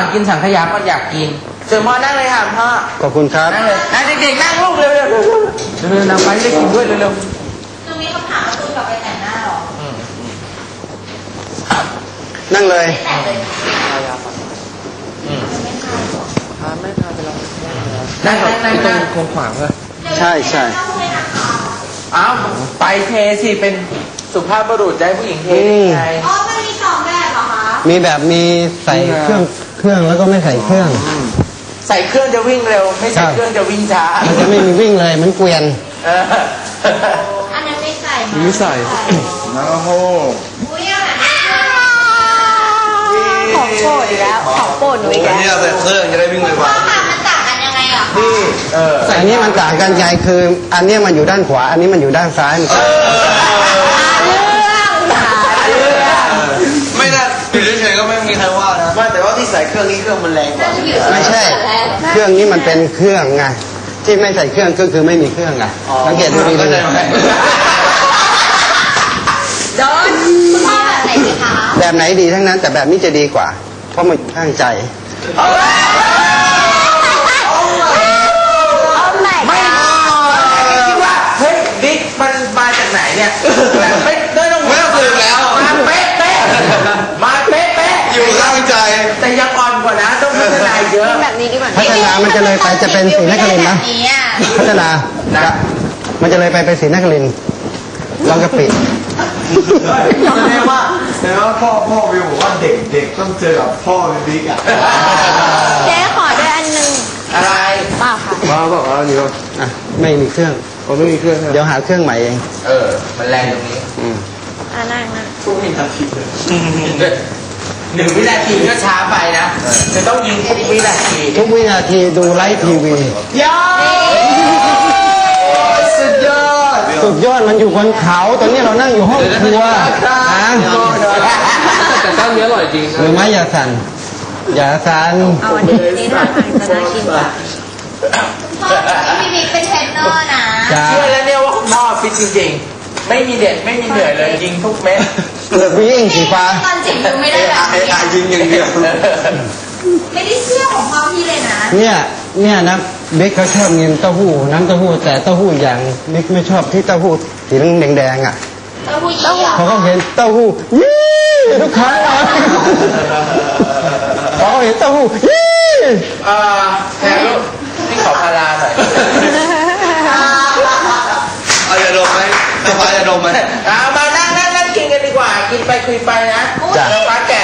อนกินสังขยาก็อยากกินเชิญพ่อนั่งเลยค่ะพ่อขอบคุณครับ นั่งเลยนั่งเด็กๆนั่งลูกเร็วๆเร็วๆเร็วๆนำไปได้กินด้วยเร็วตรงนี้เขาถามว่าคุณกลับไปแต่งหน้าเหรอนั่งเลยแต่งเลยๆนั่งนั่งนั่งนั่งคงขวางเลยใช่ใช่อ้าวไปเทสิเป็นสุภาพบุรุษจะให้ผู้หญิงเทได้ไงอ๋อมันมีสองแบบเหรอคะ มีแบบมีใส่เครื่อง เครื่องแล้วก็ไม่ใส่เครื่อง ใส่เครื่องจะวิ่งเร็ว ไม่ใส่เครื่องจะวิ่งช้ามันจะไม่มีวิ่งเลยมันเกวียนเอออันนั้นไม่ใส่าไม่ใส่น้โหอุ้ยอาหารของโปรดอีกแล้วของโปรดหนูอีกแล้วเนี่ยใส่เครื่องจะได้วิ่งเร็วพ่อค่ะมันต่างกันยังไงเหรอคะนี่เอออันนี้มันต่างกันไงคืออันเนี้ยมันอยู่ด้านขวา อันนี้มันอยู่ด้านซ้ายมัน ส่เครื่องนี้เครื่องมันแรงกว่า ไม่ใช่ เครื่องนี้มันเป็นเครื่องไงที่ไม่ใส่เครื่องก็คือไม่มีเครื่องไงสังเกตดูดีเข้าใจไหมโดนคุณพ่อแบบไหนดีคะๆแบบไหนดีทั้งนั้น แต่แบบนี้จะดีกว่า เพราะมันข้างใจไม่คิดว่าเฮ้ยบิ๊กมันมาจากไหนเนี่ย มันจะเลยไปจะเป็นสีนครินทร์นะแบบนี้อะพัฒนานะมันจะเลยไปเป็นสีนครินทร์ลองกะปิแสดงว่าแสดงว่าพ่อพ่อวิวบอกว่าเด็กเด็กต้องเจอกับพ่อเป็นบิ๊กอะเจ๊ขอด้วยอันหนึงอะไรเปล่าค่ะมาบอกว่านี่ก็อะไม่มีเครื่องผมไม่มีเครื่องเดี๋ยวหาเครื่องใหม่เองเออมันแรงตรงนี้อืมอ่านั่งนั่งพวกมีทันทีเลย หนึ่งวินาทีก็ช้าไปนะ จะต้องยิงทุกวินาทีทุกวินาทีดูไลฟ์ทีวียอดสุดยอดสุดยอดมันอยู่บนเขาตอนนี้เรานั่งอยู่ห้องครัวนะแต่ก้านนี้อร่อยจริงหรือไม่อย่าสั่นอย่าสั่นเอาอันนี้นี่ท่าทางจะน่ากินกว่าพ่อพี่บิ๊กเป็นเทรนเนอร์นะจ้าเชื่อแล้วเนี่ยว่าคุณพ่อฟิตจริงๆ ไม่มีเด็ดไม่มีเหนื่อยเลยยิงทุกเม็ดเลือกวิ่งสีฟ้าตอนจิ๋วดูไม่ได้แบบไอ้นี้อายิงอย่างเดียวไม่ได้เชื่อของพ่อพี่เลยนะ เนี่ย เนี่ยนะเบคเขาชอบกินเต้าหู้น้ำเต้าหู้แต่เต้าหู้อย่างเบคไม่ชอบที่เต้าหู้สีแดงๆอะเต้าหู้ยี่ห้อพอเขาเห็นเต้าหู้ยี่ทุกครั้งเลยพอเขาเห็นเต้าหู้ยี่เอ่อแทนลูกนี่ขอพาราหน่อย เอาอย่าดมไหมจะพาอย่าดมไหม เอามานั่งนั่งนั่งกินกันดีกว่า กิน ไปคุยไปนะจ้ะเดี๋ยวป้าแกะ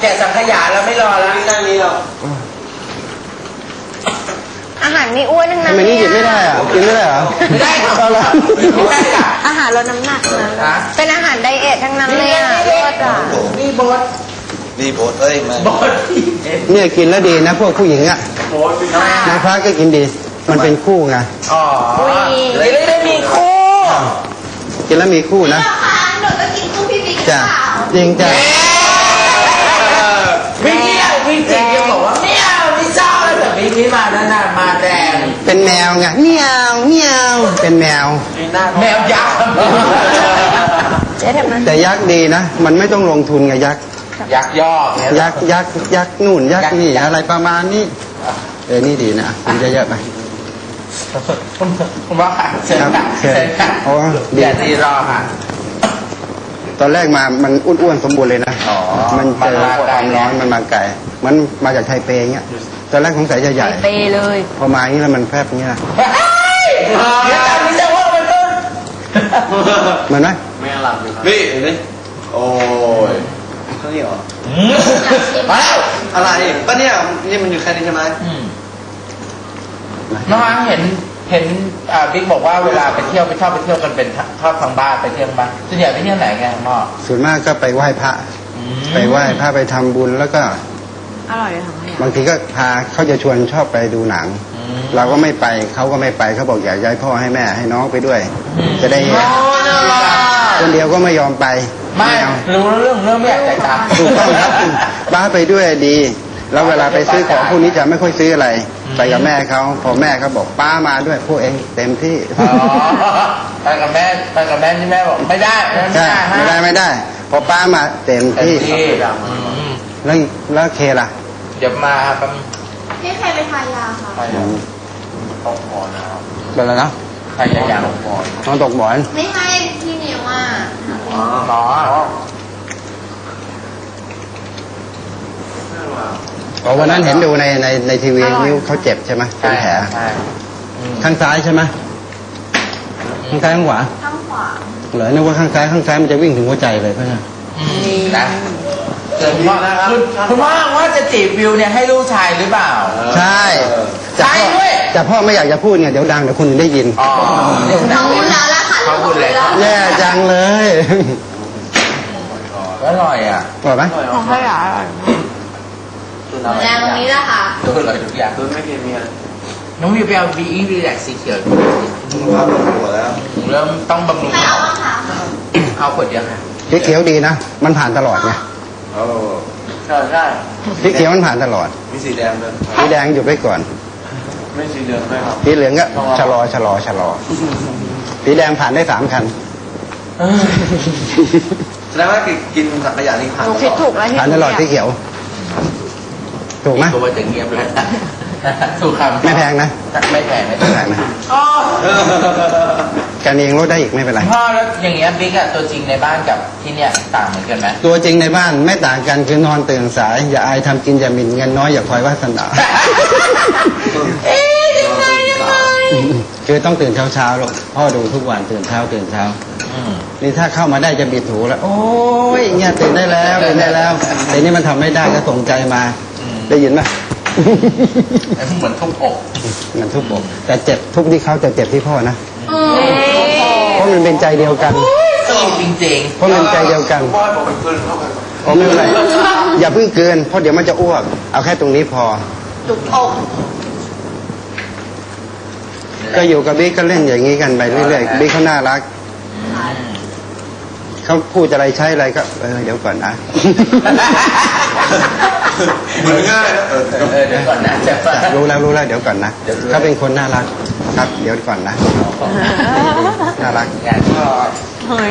แกะสังขยาแล้วไม่รอแล้วนั่งนี้เราอาหารไม่อ้วนทั้งนั้ทำนไมนี่หยิบไม่ได้อะกินไม่ได้เหรอไม่ได้ครับเอาละไม่ได้ค่ะ อาหารลดน้ำหนักนะฮะ เป็นอาหารไดเอททั้งนั้นนี่เลยอะนี่โคตรอะนี่โบทนี่โบสเอ้ยมาโบทเอ็นเนี่ยกินแล้วดีนะพวกผู้หญิงอะโบทพี่น้องนางฟ้าก็กินดี มันเป็นคู่ไงอ๋อเลยได้มีคู่ กินแล้วมีคู่นะ หนูก็กินคู่พี่บิ๊ก จ้ะจริงจ้ะวิ่งเที่ยววิ่งจริงยังบอกว่าไม่เอาไม่ชอบแต่วิ่งนี้มาแล้วนะมาแรงเป็นแมวไงเมียวเมียวเป็นแมวแมวยักษ์เจ๊ทำนั้นแต่ยักษ์ดีนะ มันไม่ต้องลงทุนไงยักษ์ยักษ์ยอกเนี่ยยักษ์ยักษ์ยักษ์นู่นยักษ์นี่อะไรประมาณนี้เออนี่ดีนะกินเยอะๆไปผมว่าค่ะเชิญครับค่ะเชิญเชิญค่ะอ๋อดีอย่าดีรอค่ะ ตอนแรกมามันอ้วนๆสมบูรณ์เลยนะอ๋อมันเจอมันมาคไกลวามร้อนมันมาไกลมันมาจากไทเปเงี้ยตอนแรกสงสัยจะใหญ่ เปเลยพอมาอย่างนี้แล้วมันแฟบเงี้ยเดี๋ยวตามนี้จะว่ามันก็เหมือนไหมนี่เห็นไหมโอ้ยเขานี่เหรอมาแล้วอะไรก็เนี่ยนี่มันอยู่แค่นี้ใช่ไหมน้องอังเห็น เห็นอ่าบิ๊กบอกว่าเวลาไปเที่ยวไปชอบไปเที่ยวกันเป็นชอบทางบ้านไปเที่ยวบ้านส่วนใหญ่ไปเที่ยวไหนไงพ่อส่วนมากก็ไปไหว้พระไปไหว้พระไปทำบุญแล้วก็อร่อยเลยค่ะพ่อบางทีก็พาเขาจะชวนชอบไปดูหนัง เราก็ไม่ไปเขาก็ไม่ไปเขาบอกอยากย้ายพ่อให้แม่ให้น้องไปด้วย จะได้โอ้น่ารักคนเดียวก็ไม่ยอมไป ไม่เอารู้เรื่องเรื่องไม่อยากจ่ายตังค์ถูกต้องครับป้าไปด้วยดี แล้วเวลาไปซื้อของพวกนี้จะไม่ค่อยซื้ออะไร ไปกับแม่เขาพอแม่เขาบอกป้ามาด้วยพวกเองเต็มที่อ๋อไปกับแม่ไปกับแม่ที่แม่บอกไม่ได้ไม่ใช่ได้ไม่ได้ไม่ได้ พอป้ามาเต็มเต็มที่ที่แล้วแล้วเคล่ะเคเดี๋ยวมาแป๊บพี่ใครไปทายาคะใครอะต้องพอนะครับเป็นอะไรนะใครจะอยากพอนอนตกหมอนไม่ใช่พี่นิวอะอ๋อหม ออ๋อวันนั้นเห็นดูในในในทีวีนิ้วเขาเจ็บใช่ไหมเป็นแผลใช่อืมข้างซ้ายใช่ไหมข้างซ้ายข้างขวาข้างขวาเหรอนึกว่าข้างซ้ายข้างซ้ายมันจะวิ่งถึงหัวใจเลยเพื่อนอืมนะเกิดพ่อคุณคุณพ่อว่าจะจีบวิวเนี่ยให้ลูกชายหรือเปล่า ใช่แต่พ่อใช่ด้วยแต่พ่อไม่อยากจะพูดไงเดี๋ยวดังเดี๋ยวคนอื่นได้ยินอ๋อเขาพูดแล้วละค่ะเขาพูดเลยแย่จังเลยอร่อยอะบอกไหมของขยะ แรงตรงนี้ละค่ะดูอร่อยทุกอย่างตัวไม่กินเมียน้องวิวไปเอาบีอิงรีแลกสีเขียวสุขภาพปวดหัวแล้วเริ่มต้องบำรุงใครเอาบ้างคะเอาขวดเดียวค่ะพริกเขียวดีนะ มันผ่านตลอดไงโอ้ใช่ใช่พริกเขียวมันผ่านตลอด มีสีแดงด้วยสีแดงหยุดไว้ก่อน ไม่สีเหลืองด้วยครับสีเหลืองก็ชะลอชะลอชะลอสีแดงผ่านได้สามคันแสดงว่ากินสังขยานี่ผ่านหนูคิดถูกแล้วที่ผ่านตลอดสีเขียว ถูกไหมตัวจะเงียบเลยถูกคำไม่แพงนะ ไม่แพงไม่ไม่แพแพงงนะอ๋อกันเองลดได้อีกไม่เป็นไรพ่อแล้วอย่างเงี้ยบิ๊กอะตัวจริงในบ้านกับที่เนี่ยต่างเหมือนกันไหมตัวจริงในบ้านไม่ต่างกันคือนอนตื่นสาย อย่าอายทำกินอย่าหมิ่นเงินน้อยอย่าคอยวาสนาเอ๊ะยังไงยังไงคือต้องตื่นเช้าเช้าๆลูกพ่อดูทุกวันตื่นเช้าตื่นเช้าอืมนี่ถ้าเข้ามาได้จะบิดหูแล้ว โอ้ยเงี้ยตื่นได้แล้วตื่นได้แล้วแต่นี่มันทำไม่ได้ก็ส่งใจมาอืม ได้ยินไหมเหมือนทุบอกมันทุบอก แต่เจ็บทุกที่เขาแต่เจ็บที่พ่อนะอืมเพราะมันเป็นใจเดียวกันสนุกจริงเพราะมันใจเดียวกันพ่อบอกเป็นคืนเข้าไปโอ้ไม่เป็นไรอย่าเพิ่งเกินเพราะเดี๋ยวมันจะอ้วก เอาแค่ตรงนี้พอจุกอกๆก็อยู่กับบิ๊กก็เล่นอย่างนี้กันไปเรื่อยๆบิ๊กเขาน่ารักอืม เขาพูดอะไรใช้อะไรก็เออเดี๋ยวก่อนนะเหมือนง่ายนะเออเออเดี๋ยวก่อนนะจะฟังรู้แล้วรู้แล้วเดี๋ยวก่อนนะเดี๋ยวรู้เขาเป็นคนน่ารักครับ เดี๋ยวก่อนนะน่ารักงานชอบ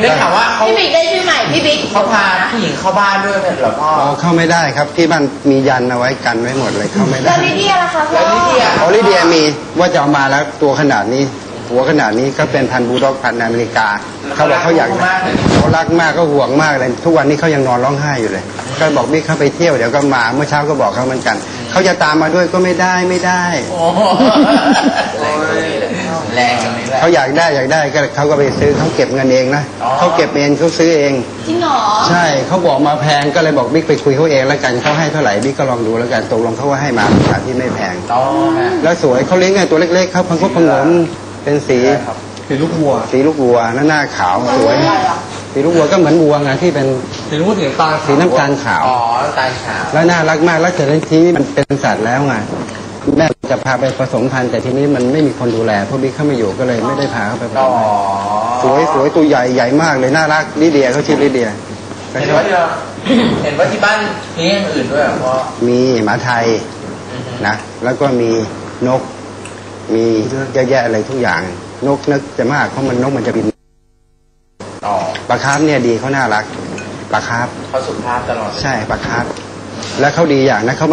ได้ข่าวว่าเขาพี่บิ๊กได้ชื่อใหม่พี่บิ๊กเขาพาผู้หญิงเข้าบ้านด้วยเหรอพ่ออ๋อเข้าไม่ได้ครับที่บ้านมียันเอาไว้กันไว้หมดเลยเข้าไม่แล้ได้วลิเดียล่ะคะพ่แล้วลิเดียออลิเดียมีว่าจะเอามาแล้วตัวขนาดนี้ หัวขนาดนี้ก็เป็นพันธุ์บูลด็อกพันธุ์อเมริกา เขาบอกเขาอยากมากเลยเขารักมากก็ห่วงมากเลย ทุกวันนี้เขายังนอนร้องไห้อยู่เลย ก็บอกบิ๊กเขาไปเที่ยวเดี๋ยวก็มาเมื่อเช้าก็บอกเขาเหมือนกัน เขาจะตามมาด้วยก็ไม่ได้ไม่ได้โอ้โหแรงตรงนี้เลยแรงตรงนี้แหละเขาอยากได้อยากได้ก็เขาก็ไปซื้อเขาเก็บเงินเองนะอ๋อเขาเก็บเองเขาซื้อเองจริงเหรอใช่เขาบอกมาแพงก็เลยบอกบิ๊กไปคุยเขาเองแล้วกันเขาให้เท่าไหร่บิ๊กก็ลองดูแล้วกันตกลงเขาว่าให้มาราคาที่ไม่แพงน้องฮะแล้วสวยเขาเลี้ยงไงตัวเล็กๆเขาพังก็พังงม เป็นสีสีลูกวัวสีลูกวัวแล้วหน้าขาวสวย สีลูกวัวก็เหมือนวัวไงที่เป็นสีลูกสีตาสีน้ำตาลขาวอ๋อตาขาวแล้วน่ารักมากแล้วแต่ทีนี้มันเป็นสัตว์แล้วไงแม่จะพาไปผสมพันธุ์แต่ทีนี้มันไม่มีคนดูแลเพราะบิ๊กเขาไม่อยู่ก็เลยไม่ได้พาเขาไปผสอ๋อมพันธุ์สวยสวยตัวใหญ่ใหญ่มากเลยน่ารักลิเดียเขาชื่อลิเดียก็เห็นชอว่าบเห็นว่าที่บ้านมีอย่างอื่นด้วยเหรอพ่อมีหมาไทยอือฮึนะ แล้วก็มีนก มีเยอะแยะอะไรทุกอย่าง นกนึกจะมากเพราะมันนกมันจะบินอ๋อปลาคาร์ฟเนี่ยดีเขาน่ารักปลาคาร์ฟเขาสุภาพตลอด ใช่ปลาคาร์ฟแล้วเขาดีอย่างนะเขา